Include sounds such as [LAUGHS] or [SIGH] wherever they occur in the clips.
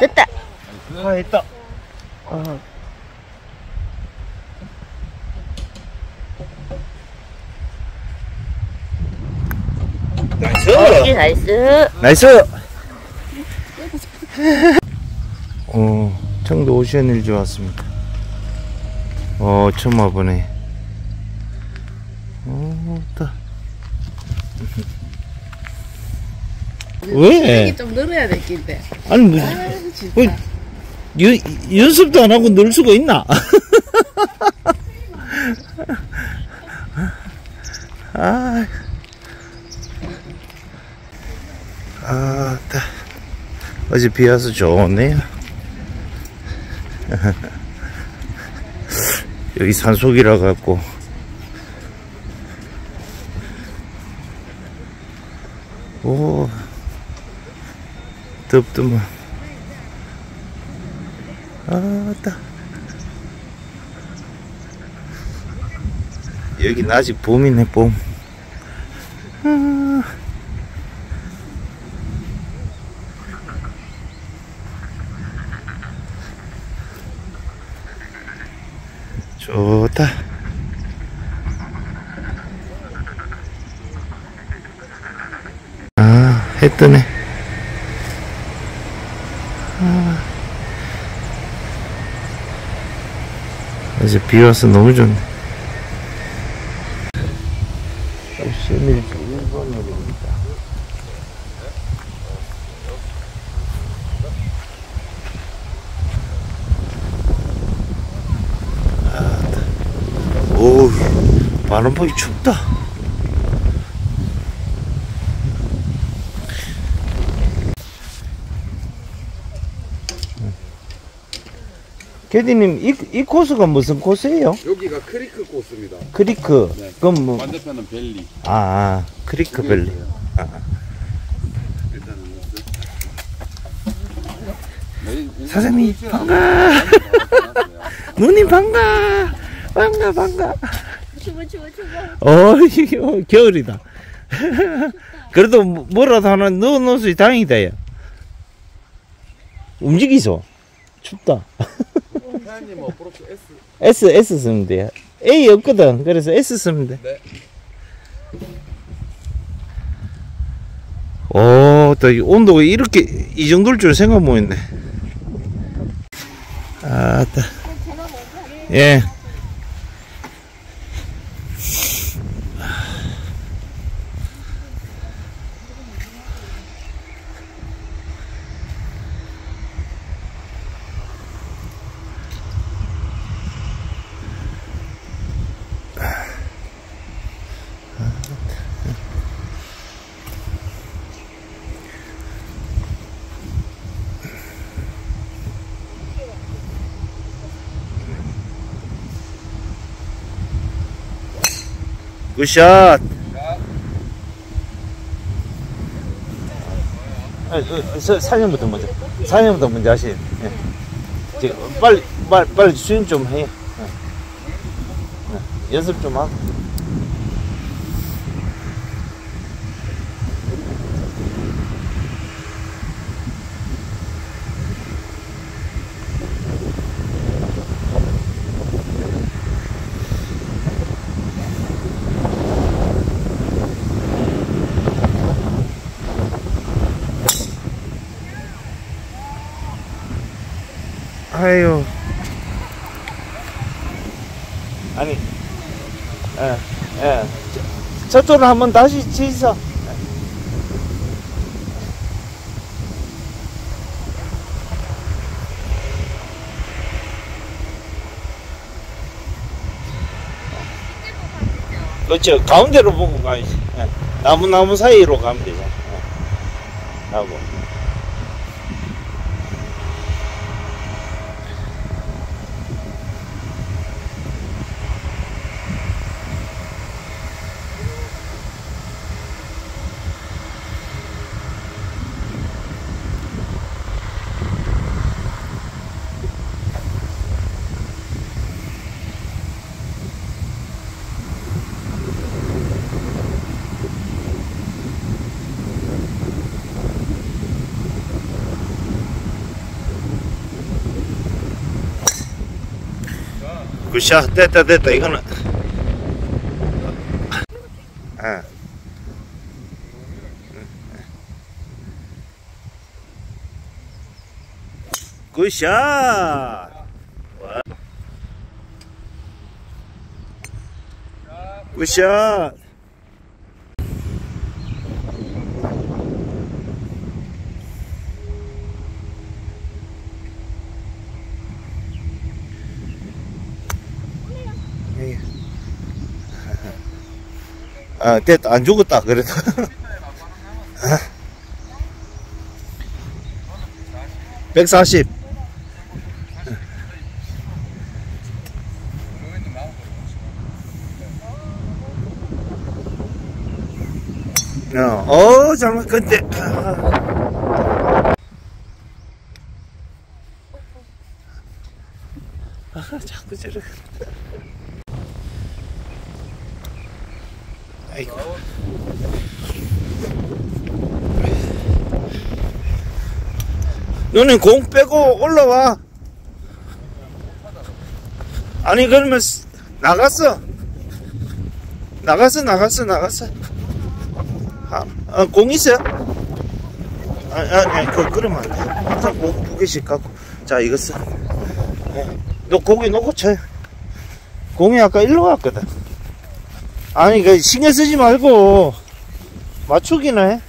됐다. 아 했다 아. 나이스 오케이, 나이스. 나이스 [LAUGHS] 어 청도 오션일즈 왔습니다 어 처음 와보네 어 따. [LAUGHS] 왜? 좀 늘어야 될 텐데. 아니 뭐, 진짜. 뭐 연, 연습도 안 하고 늘 수가 있나? [LAUGHS] 아, 아, 따. 어제 비 와서 좋네요. [LAUGHS] 여기 산속이라 갖고 오 덥더만. 아따. 여긴 아직 봄이네 봄. 아. 좋다. 아 해 뜨네 어제 비 와서 너무 좋네. 오션일즈 1번홀입니다. 오우, 바람 보기 춥다. 캐디님, 이, 이 코스가 무슨 코스예요? 여기가 크리크 코스입니다. 크리크. 네. 그럼 뭐, 반대편은 밸리. 아, 아 크리크 밸리. 아, 일단은 네, 사장님, 반가. 누님 반가. 반가, 반가. 추워, 추워, 추워. 어, 겨울이다. 그래도 뭐- 뭐라도 하나 넣어 놓으시 다행이다, 야. 움직이소. 춥다. 사장님 뭐 프로스 S S, S 쓰면 돼. A 없거든. 그래서 S 쓰면 돼. 네. 오, 또이 온도가 이렇게, 이 정도일 줄 생각 못 했네. 아, 따. 예. 굿샷. 아, 어, 서, 사장님부터 먼저. 사장님부터 먼저 하시. 예. 빨리, 빨리, 빨리 수행 좀 해. 예. 예. 연습 좀 하고. 아유. 아니, 예, 예. 저, 저쪽으로 한번 다시 치서. 그렇죠. 가운데로 보고 가야지. 예. 나무, 나무 사이로 가면 되잖아. 예. 하 고. 굿샷 됐다 됐다 이거는 아. 굿 굿샷 아, 됐다. 안 죽었다. 그래도. [LAUGHS] 140. 어, 어, 잘못, 근데. 아, 아, 자꾸 저렇게. 아이고. 너는 공 빼고 올라와. 아니, 그러면 스- 나갔어. 나갔어, 나갔어, 나갔어. 아, 아, 공 있어요? 아, 아, 아니, 그, 그러면 안 돼. 항상 공두 개씩 갖고. 자, 이거 써. 네. 너 고기 놓고 쳐. 공이 아까 일로 갔거든. 아니, 그, 신경 쓰지 말고, 맞추기나 해.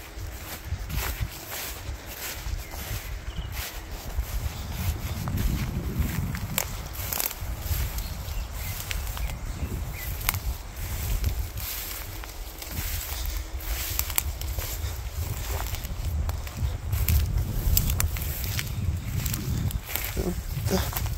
사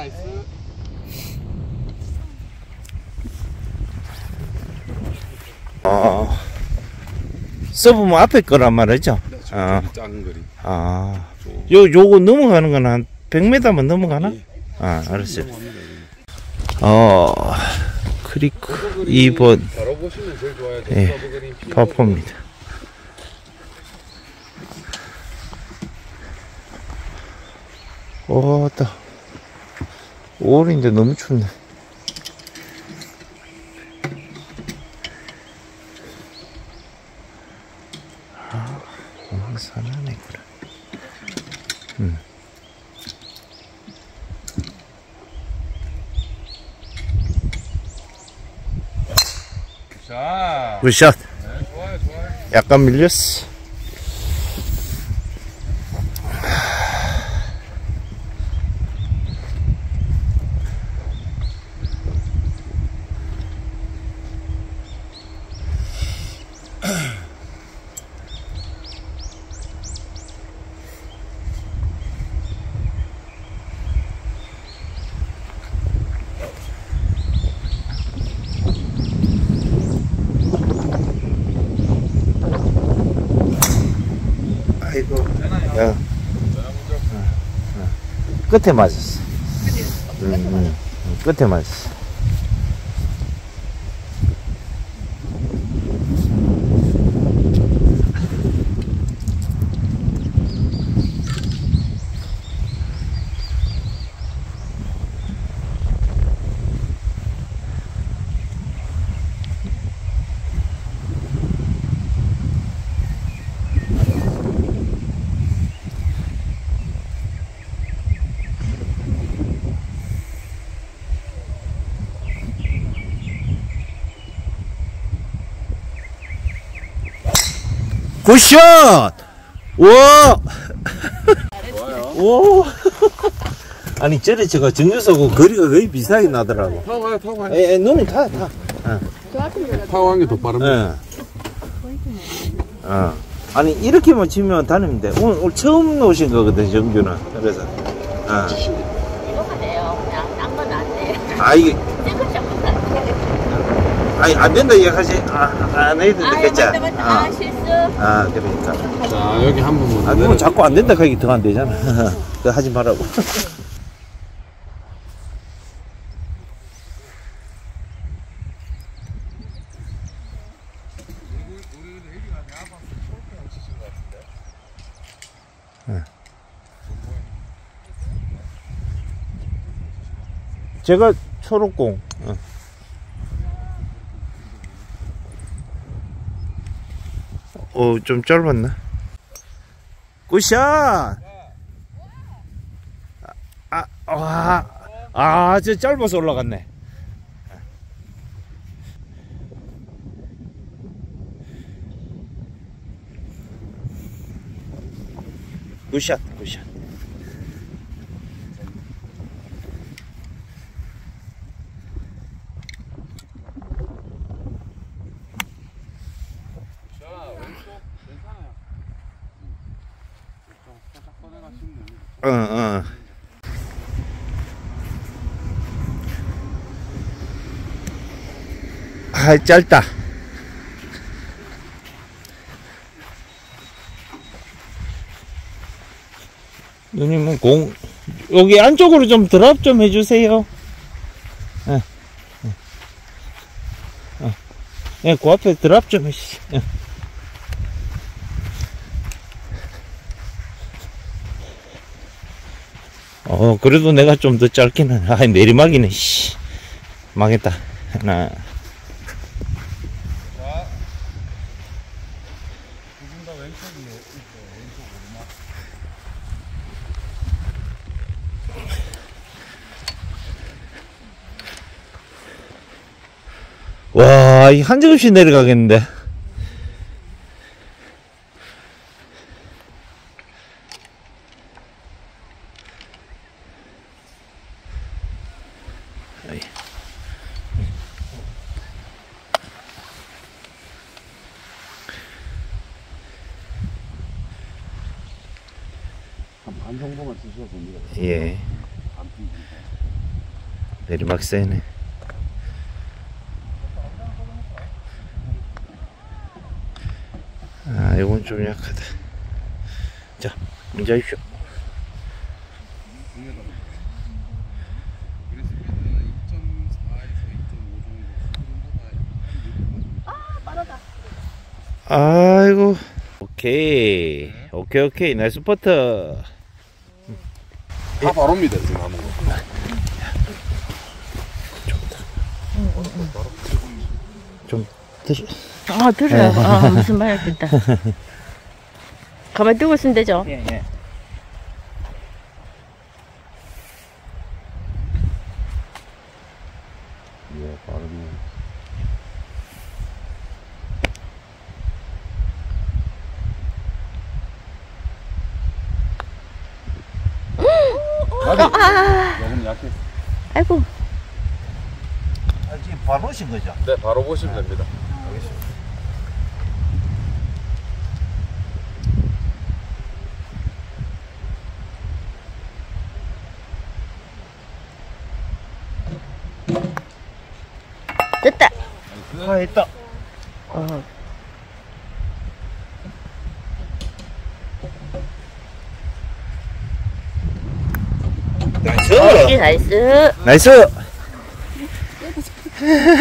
나이스. 어, 서브면 앞에 거란 말이죠? 네, 저 아. 작은 거리. 아, 저 요, 요거 넘어가는 건 한 100m만 넘어가나? 아, 알았어요. 넘어갑니다. 어, 크리크 2번 바로 보시면 제일 좋아요. 저 예, 서브 그린 피 파포입니다. 왔다. 5월인데 너무 춥네. 아, 너무 산하네, 그래. 자, 굿샷. 네, 좋아요, 좋아요. 약간 밀렸어. 아이고, 야. 어, 어. 끝에 맞았어. 음, 음, 음, 끝에 맞았어. 굿샷! 와! 오! [LAUGHS] 아니, 저래 제가 정류소고 거리가 거의 비슷하게 나더라고. 타고 가요, 타고 가요. 에, 에, 눈이 타, 타. 타고 가는 게더 빠릅니다. 예. 어. 아니, 이렇게만 치면 다니면 돼. 오늘, 오늘 처음 오신 거거든, 정규는. 그래서. 어. 이거만 돼요. 그냥 딴건안 돼. 아, 이게. 아니, 안 된다, 얘기하지. 아, 안 해도 아, 되겠지. 맞다, 맞다. 아, 아, 실수. 아, 그러니까. 자, 여기 한 부분. 아, 그럼 자꾸 안 된다, 더안 되잖아. [LAUGHS] 그거 하지 말라고. [LAUGHS] 제가 초록공. 어. 어, 좀 짧았나? 굿샷! 아, 와, 아, 저 짧아서 올라갔네. 굿샷, 굿샷. 자, 왼쪽 괜찮아요. 좀 살짝 꺼내가시면 됩니다. 어, 어. 아, 짧다. 누님은 공, 여기 안쪽으로 좀 드랍 좀 해주세요. 예. 예. 어. 예, 그 앞에 드랍 좀 해주세요. 예. 어, 그래도 내가 좀 더 짧기는, 아, 내리막이네, 씨. 망했다. 하나. 두분 다 왼쪽이에요. 왼쪽 오르막. 와, 이한점 없이 내려가겠는데. 한반 정도만 치셔도 됩니다. 예, 반 핀. 내리막 세네. 아, 이건 좀 약하다. 자, 문제 하십시오. 그래서 2.4에서 2.5 정도. 그 정도 다 아이고. 오케이. 오케이, 오케이. 나이스 퍼터. 다 바로입니다, 지금 남은 거. 좀 드시. 아, 들어요. 아, 무슨 말 했겠다. [LAUGHS] 가만히 두고 있으면 되죠? 예, 예. 예, 빠르네. 아, 조금 약해. 아이고. 아, 지금 바로 오신 거죠? 네, 바로 보시면 됩니다. 아, 했다. 어, 나이스. 나이스. 나이스.